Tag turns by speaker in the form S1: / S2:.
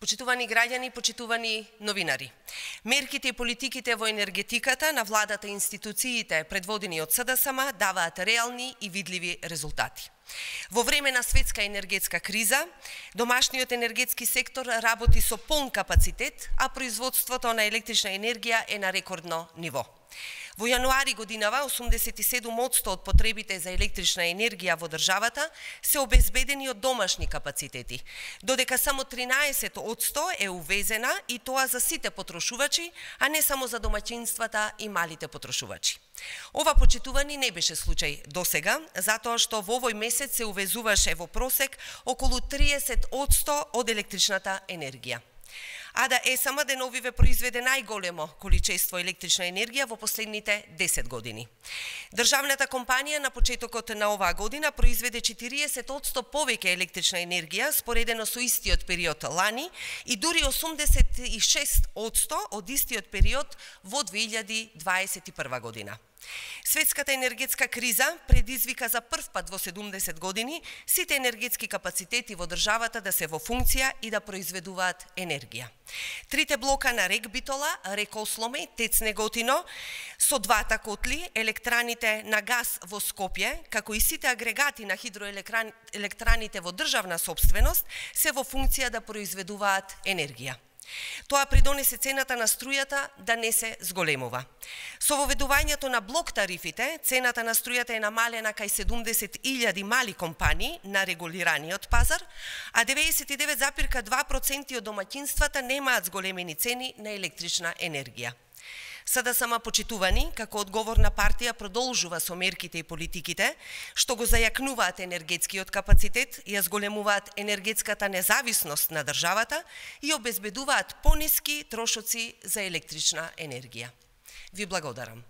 S1: Почитувани граѓани, почитувани новинари. Мерките и политиките во енергетиката на владата и институциите предводени од СДСМ даваат реални и видливи резултати. Во време на светска енергетска криза, домашниот енергетски сектор работи со полн капацитет, а производството на електрична енергија е на рекордно ниво. Во јануари годинава 87% од потребите за електрична енергија во државата се обезбедени од домашни капацитети, додека само 13% е увезена и тоа за сите потрошувачи, а не само за домаќинствата и малите потрошувачи. Ова почитувани не беше случај до сега, затоа што во овој месец се увезуваше во просек околу 30% од електричната енергија Ада да ЕСМ деновиве да произведе најголемо количество електрична енергија во последните 10 години. Државната компанија на почетокот на оваа година произведе 40% повеќе електрична енергија споредено со истиот период лани и дури 86% од истиот период во 2021 година. Светската енергетска криза предизвика за прв пат во 70 години сите енергетски капацитети во државата да се во функција и да произведуваат енергија. Трите блока на Рек Битола, Рек Осломе, Тец Неготино, со двата котли, електраните на газ во Скопје, како и сите агрегати на хидроелектраните во државна собственост, се во функција да произведуваат енергија. Тоа придонесе цената на струјата да не се зголемува. Со воведувањето на блок тарифите, цената на струјата е намалена кај 70.000 мали компании на регулираниот пазар, а 99,2% од домаќинствата немаат зголемени цени на електрична енергија. Сада сама почитувани, како одговорна партија продолжува со мерките и политиките, што го зајакнуваат енергетскиот капацитет, ја зголемуваат енергетската независност на државата и обезбедуваат пониски трошоци за електрична енергија. Ви благодарам.